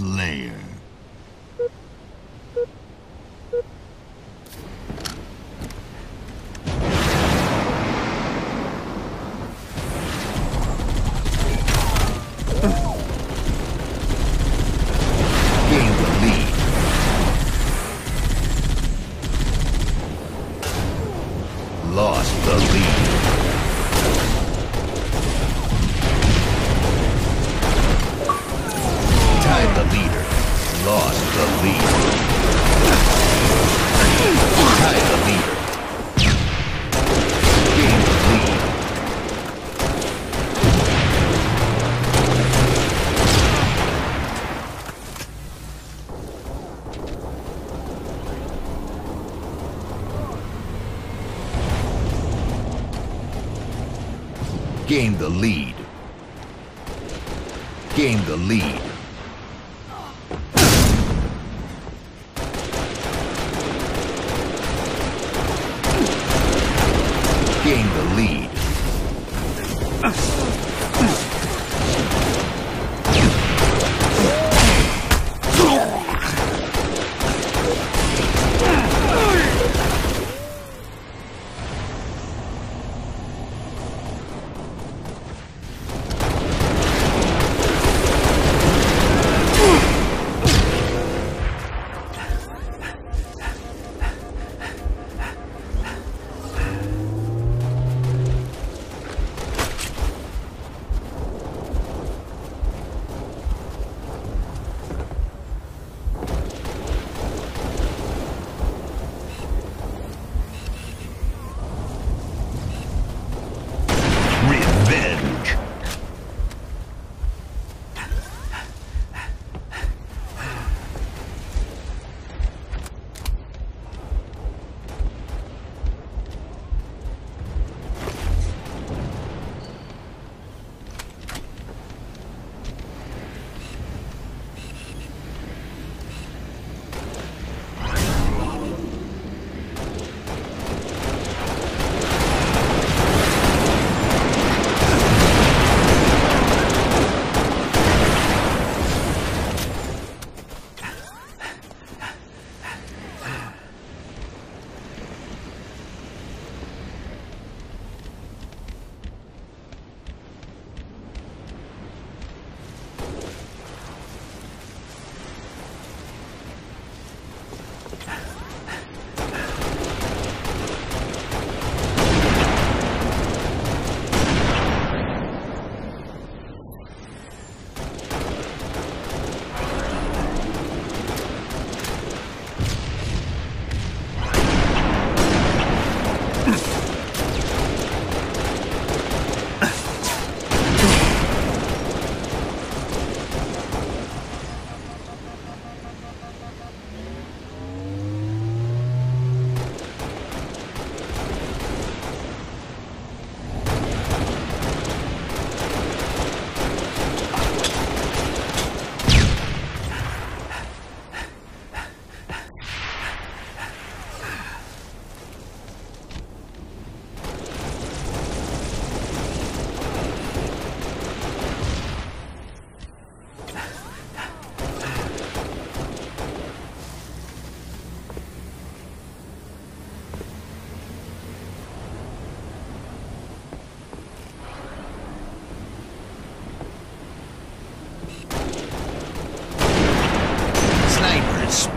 Slayer. Gained the lead. Gained the lead.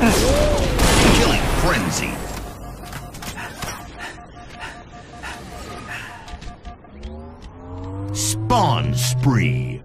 Killing frenzy. Spawn spree.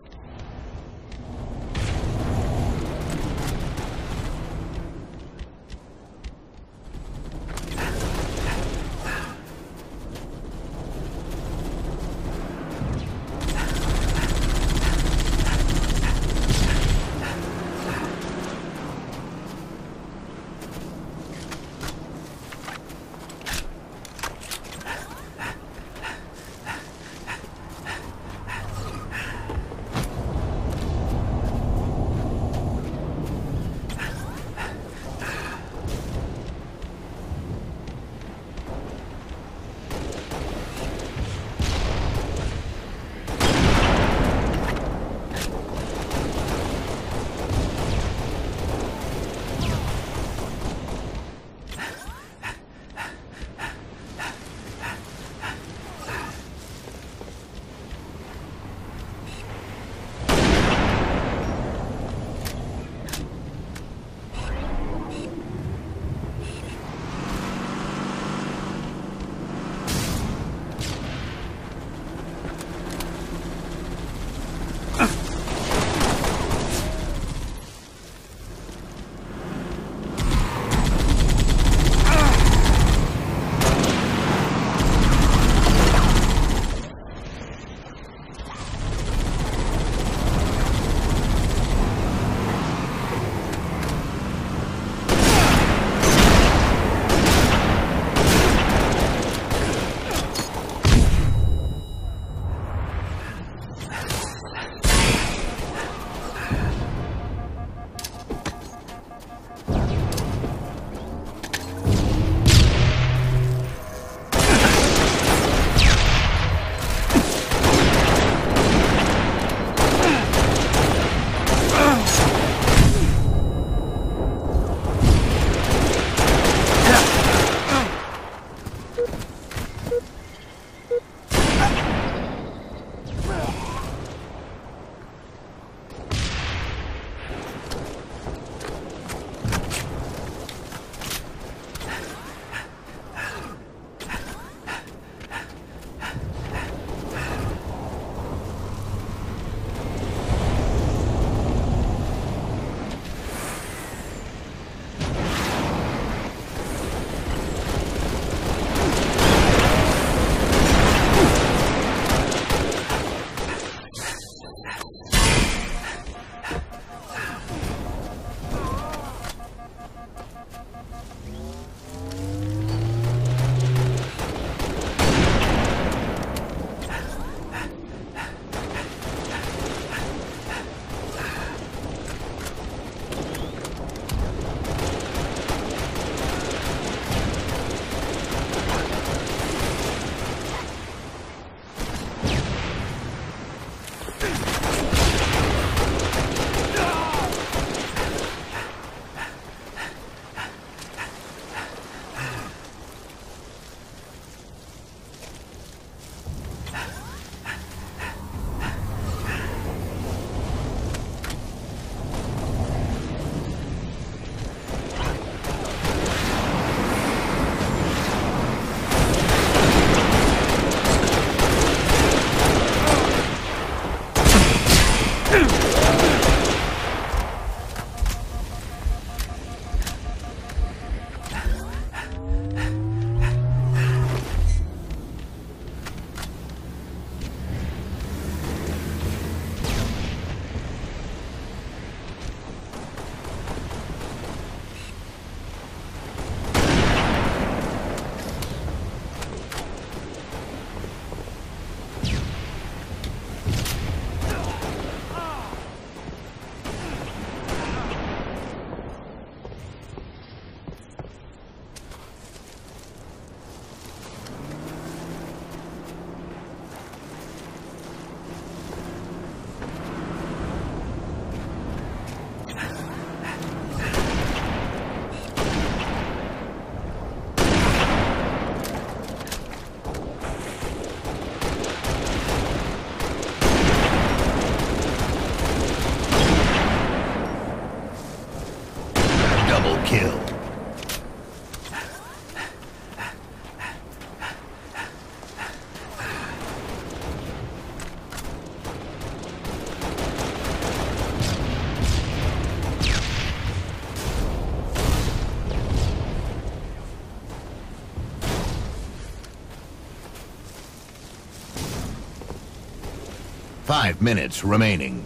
Five minutes remaining.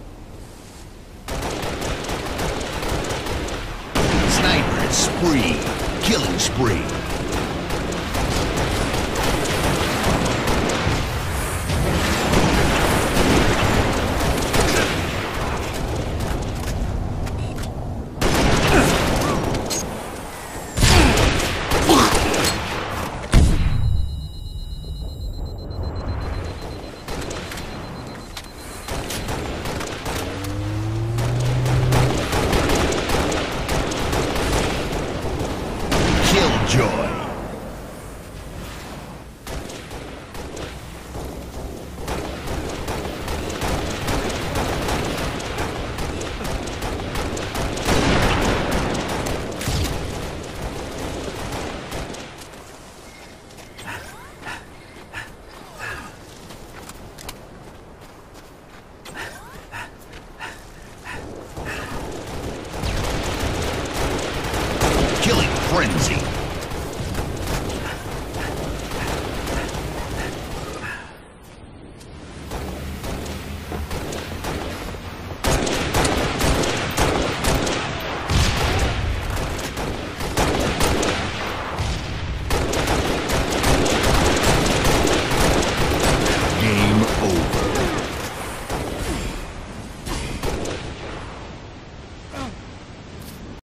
Sniper spree. Killing spree.